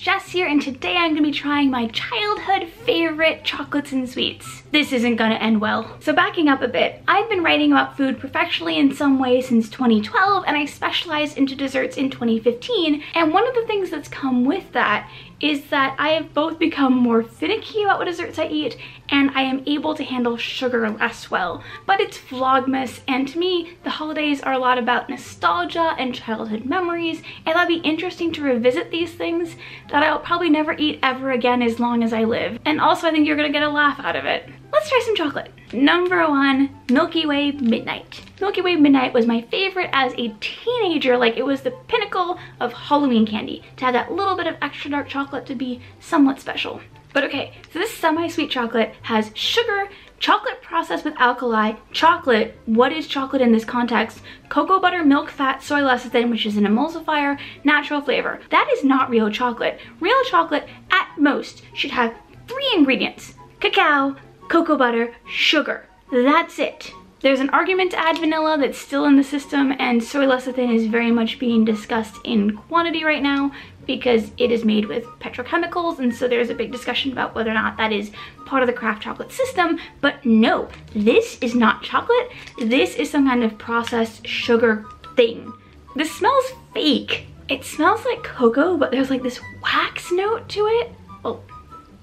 Jess here and today I'm gonna be trying my childhood favorite chocolates and sweets. This isn't gonna end well. So backing up a bit, I've been writing about food professionally in some way since 2012 and I specialized into desserts in 2015 and one of the things that's come with that is that I have both become more finicky about what desserts I eat and I am able to handle sugar less well. But it's Vlogmas and to me, the holidays are a lot about nostalgia and childhood memories and that'd be interesting to revisit these things that I'll probably never eat ever again as long as I live. And also I think you're gonna get a laugh out of it. Let's try some chocolate. Number one, Milky Way Midnight. Milky Way Midnight was my favorite as a teenager, like it was the pinnacle of Halloween candy. To have that little bit of extra dark chocolate to be somewhat special. But okay, so this semi-sweet chocolate has sugar, chocolate processed with alkali, chocolate, what is chocolate in this context? Cocoa butter, milk, fat, soy lecithin, which is an emulsifier, natural flavor. That is not real chocolate. Real chocolate, at most, should have three ingredients. Cacao, cocoa butter, sugar. That's it. There's an argument to add vanilla that's still in the system and soy lecithin is very much being discussed in quantity right now because it is made with petrochemicals and so there's a big discussion about whether or not that is part of the craft chocolate system. But no this is not chocolate. This is some kind of processed sugar thing. This smells fake. It smells like cocoa but there's like this wax note to it. Oh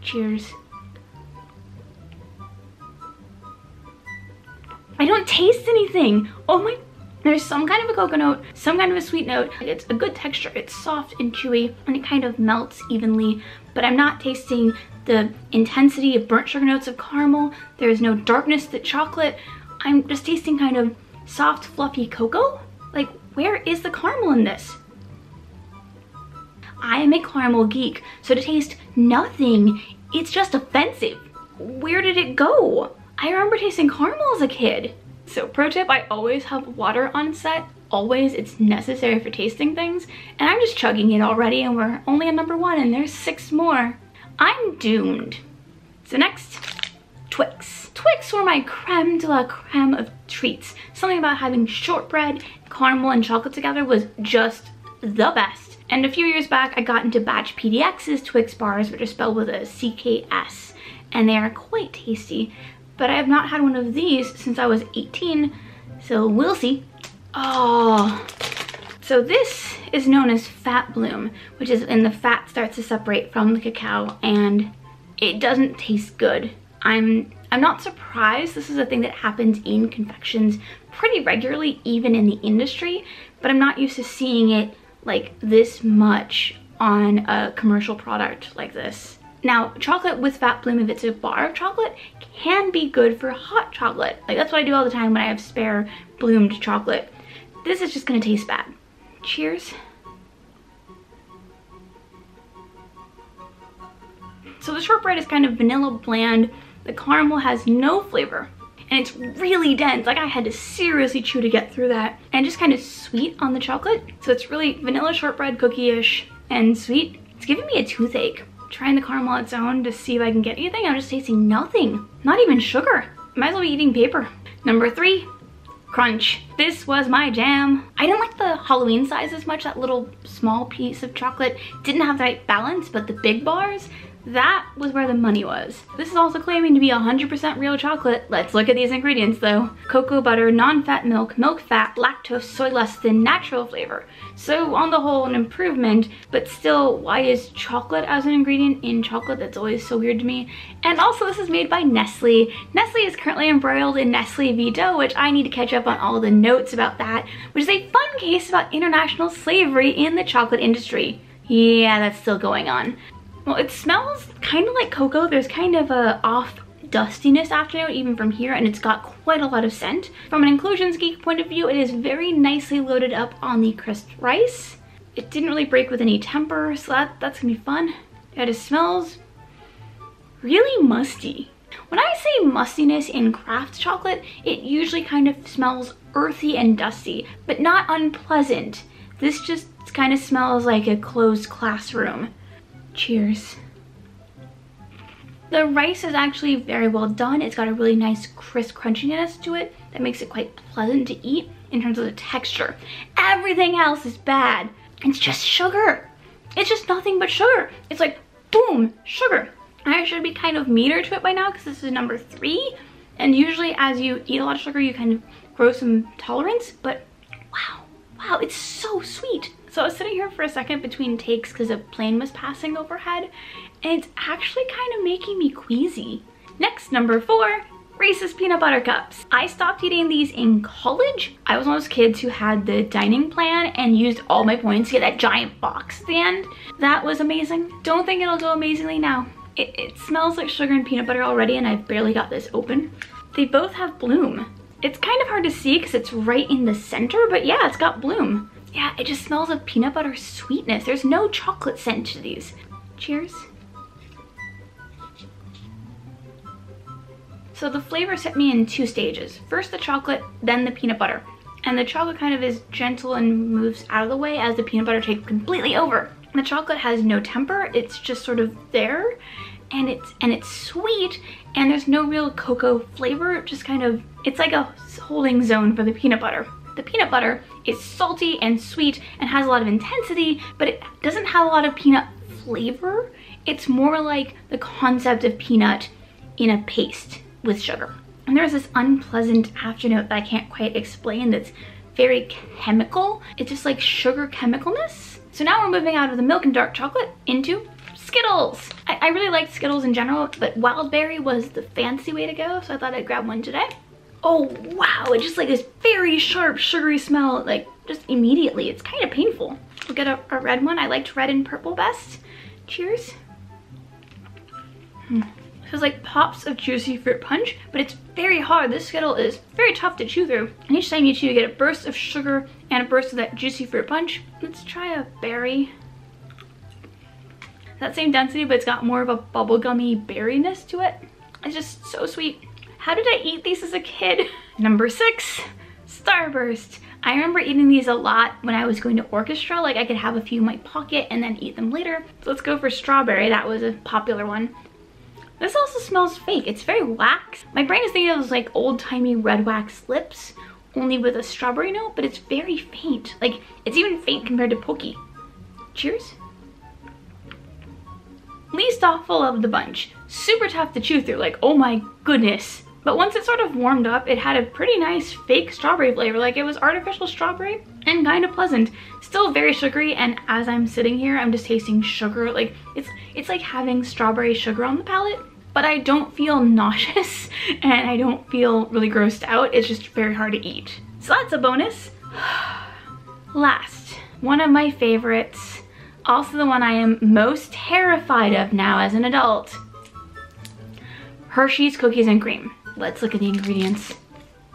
cheers I don't taste anything. Oh my, there's some kind of a cocoa note, some kind of a sweet note. It's a good texture. It's soft and chewy and it kind of melts evenly, but I'm not tasting the intensity of burnt sugar notes of caramel. There's no darkness to the chocolate. I'm just tasting kind of soft, fluffy cocoa. Like, where is the caramel in this? I am a caramel geek, so to taste nothing, it's just offensive. Where did it go? I remember tasting caramel as a kid. So pro tip, I always have water on set. Always, it's necessary for tasting things. And I'm just chugging it already and we're only at number one and there's six more. I'm doomed. So next, Twix. Twix were my creme de la creme of treats. Something about having shortbread, caramel, and chocolate together was just the best. And a few years back, I got into Batch PDX's Twix bars, which are spelled with a CKS, and they are quite tasty but I have not had one of these since I was 18, so we'll see. Oh, so this is known as fat bloom, which is when the fat starts to separate from the cacao and it doesn't taste good. I'm I'm not surprised. This is a thing that happens in confections pretty regularly, even in the industry, but I'm not used to seeing it like this much on a commercial product like this. Now, chocolate with fat bloom, if it's a bar of chocolate, can be good for hot chocolate. Like that's what I do all the time when I have spare bloomed chocolate. This is just gonna taste bad. Cheers. So the shortbread is kind of vanilla bland. The caramel has no flavor and it's really dense. Like I had to seriously chew to get through that and just kind of sweet on the chocolate. So it's really vanilla shortbread cookie-ish and sweet. It's giving me a toothache trying the caramel on its own to see if I can get anything. I'm just tasting nothing. Not even sugar. Might as well be eating paper. Number three, crunch. This was my jam. I didn't like the Halloween size as much. That little small piece of chocolate didn't have the right balance, but the big bars, that was where the money was. This is also claiming to be 100% real chocolate. Let's look at these ingredients though. Cocoa butter, non-fat milk, milk fat, lactose, soy lecithin, natural flavor. So on the whole, an improvement, but still, why is chocolate as an ingredient in chocolate? That's always so weird to me. And also this is made by Nestle. Nestle is currently embroiled in Nestle v. Doe, which I need to catch up on all the notes about that, which is a fun case about international slavery in the chocolate industry. Yeah, that's still going on. Well, it smells kind of like cocoa. There's kind of a off dustiness afternoon even from here and it's got quite a lot of scent. From an inclusions geek point of view, it is very nicely loaded up on the crisp rice. It didn't really break with any temper, so that, that's gonna be fun. It smells really musty. When I say mustiness in craft chocolate, it usually kind of smells earthy and dusty, but not unpleasant. This just kind of smells like a closed classroom. Cheers. The rice is actually very well done. It's got a really nice crisp crunchiness to it that makes it quite pleasant to eat in terms of the texture. Everything else is bad. It's just sugar. It's just nothing but sugar. It's like, boom, sugar. I should be kind of meaner to it by now because this is number three. And usually as you eat a lot of sugar, you kind of grow some tolerance, but wow, wow, it's so sweet. So I was sitting here for a second between takes because a plane was passing overhead and it's actually kind of making me queasy. Next, number four, Reese's Peanut Butter Cups. I stopped eating these in college. I was one of those kids who had the dining plan and used all my points to get that giant box at the end. That was amazing. Don't think it'll go amazingly now. It, it smells like sugar and peanut butter already and I've barely got this open. They both have bloom. It's kind of hard to see because it's right in the center, but yeah, it's got bloom. Yeah, it just smells of peanut butter sweetness. There's no chocolate scent to these. Cheers. So the flavor set me in two stages. First the chocolate, then the peanut butter. And the chocolate kind of is gentle and moves out of the way as the peanut butter takes completely over. The chocolate has no temper, it's just sort of there and it's and it's sweet and there's no real cocoa flavor, just kind of, it's like a holding zone for the peanut butter. The peanut butter is salty and sweet and has a lot of intensity, but it doesn't have a lot of peanut flavor. It's more like the concept of peanut in a paste with sugar. And there's this unpleasant afternote that I can't quite explain that's very chemical. It's just like sugar chemicalness. So now we're moving out of the milk and dark chocolate into Skittles. I, I really like Skittles in general, but Wild Berry was the fancy way to go, so I thought I'd grab one today. Oh, wow, it's just like this very sharp, sugary smell, like just immediately. It's kind of painful. We'll get a, a red one. I liked red and purple best. Cheers. Hmm. Feels like pops of juicy fruit punch, but it's very hard. This Skittle is very tough to chew through. And each time you chew, you get a burst of sugar and a burst of that juicy fruit punch. Let's try a berry. That same density, but it's got more of a bubblegummy berryness to it. It's just so sweet. How did I eat these as a kid? Number six, Starburst. I remember eating these a lot when I was going to orchestra. Like I could have a few in my pocket and then eat them later. So let's go for strawberry. That was a popular one. This also smells fake. It's very wax. My brain is thinking of those like old-timey red wax lips, only with a strawberry note, but it's very faint. Like, it's even faint compared to Pokey. Cheers. Least awful of the bunch. Super tough to chew through, like, oh my goodness. But once it sort of warmed up, it had a pretty nice fake strawberry flavor. Like, it was artificial strawberry and kind of pleasant. Still very sugary, and as I'm sitting here, I'm just tasting sugar. Like, it's, it's like having strawberry sugar on the palate, but I don't feel nauseous and I don't feel really grossed out. It's just very hard to eat. So that's a bonus. Last, one of my favorites, also the one I am most terrified of now as an adult, Hershey's Cookies and Cream. Let's look at the ingredients.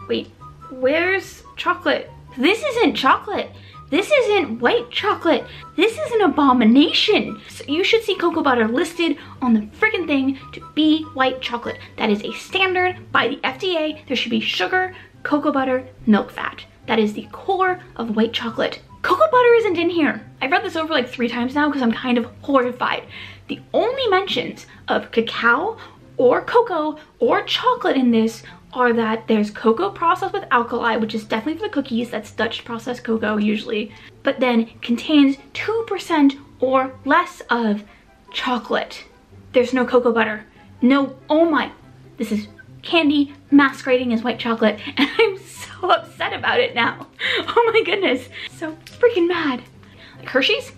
Wait, where's chocolate? This isn't chocolate. This isn't white chocolate. This is an abomination. So you should see cocoa butter listed on the freaking thing to be white chocolate. That is a standard by the FDA. There should be sugar, cocoa butter, milk fat. That is the core of white chocolate. Cocoa butter isn't in here. I've read this over like three times now because I'm kind of horrified. The only mentions of cacao or cocoa or chocolate in this are that there's cocoa processed with alkali, which is definitely for the cookies, that's Dutch processed cocoa usually, but then contains 2% or less of chocolate. There's no cocoa butter. No, oh my, this is candy masquerading as white chocolate, and I'm so upset about it now. Oh my goodness, so freaking mad. Like Hershey's,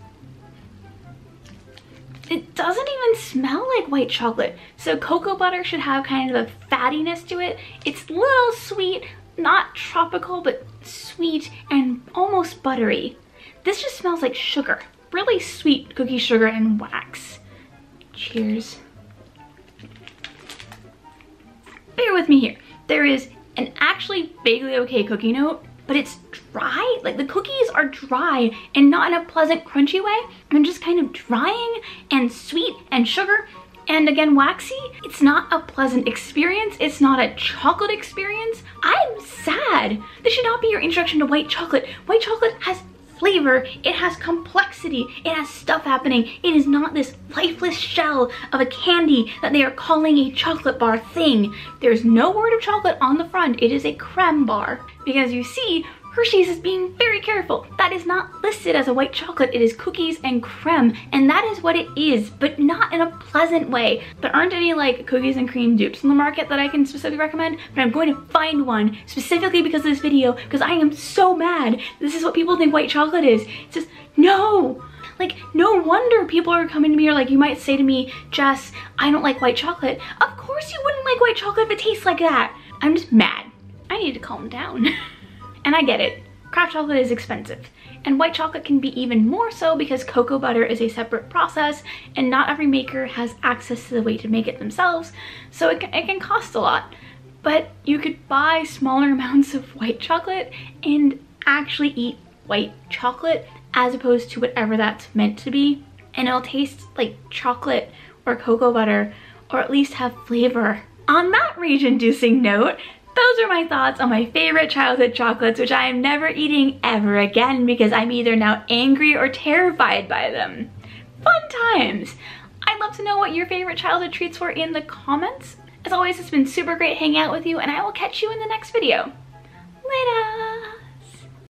it doesn't even smell like white chocolate. So cocoa butter should have kind of a fattiness to it. It's a little sweet, not tropical, but sweet and almost buttery. This just smells like sugar. Really sweet cookie sugar and wax. Cheers. Bear with me here. There is an actually vaguely okay cookie note, but it's dry. Like the cookies are dry and not in a pleasant crunchy way. They're just kind of drying and sweet and sugar and again waxy. It's not a pleasant experience. It's not a chocolate experience. I'm sad. This should not be your introduction to white chocolate. White chocolate has flavor, it has complexity, it has stuff happening. It is not this lifeless shell of a candy that they are calling a chocolate bar thing. There's no word of chocolate on the front. It is a creme bar because you see Hershey's is being very careful. That is not listed as a white chocolate. It is cookies and creme. And that is what it is, but not in a pleasant way. There aren't any like cookies and cream dupes in the market that I can specifically recommend, but I'm going to find one specifically because of this video because I am so mad. This is what people think white chocolate is. It's just, no. Like, no wonder people are coming to me or like you might say to me, Jess, I don't like white chocolate. Of course you wouldn't like white chocolate if it tastes like that. I'm just mad. I need to calm down. and I get it. Craft chocolate is expensive. And white chocolate can be even more so because cocoa butter is a separate process and not every maker has access to the way to make it themselves. So it can, it can cost a lot. But you could buy smaller amounts of white chocolate and actually eat white chocolate as opposed to whatever that's meant to be. And it'll taste like chocolate or cocoa butter or at least have flavor. On that rage-inducing note, those are my thoughts on my favorite childhood chocolates, which I am never eating ever again because I'm either now angry or terrified by them. Fun times! I'd love to know what your favorite childhood treats were in the comments. As always, it's been super great hanging out with you and I will catch you in the next video. Later!